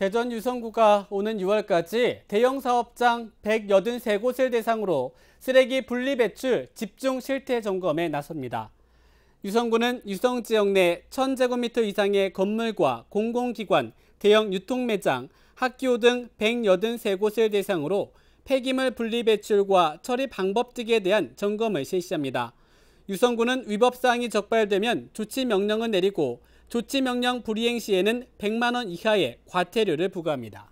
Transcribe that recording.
대전 유성구가 오는 6월까지 대형 사업장 183곳을 대상으로 쓰레기 분리 배출 집중 실태 점검에 나섭니다. 유성구는 유성 지역 내 1000제곱미터 이상의 건물과 공공기관, 대형 유통매장, 학교 등 183곳을 대상으로 폐기물 분리 배출과 처리 방법 등에 대한 점검을 실시합니다. 유성구는 위법 사항이 적발되면 조치 명령을 내리고 조치 명령 불이행 시에는 100만 원 이하의 과태료를 부과합니다.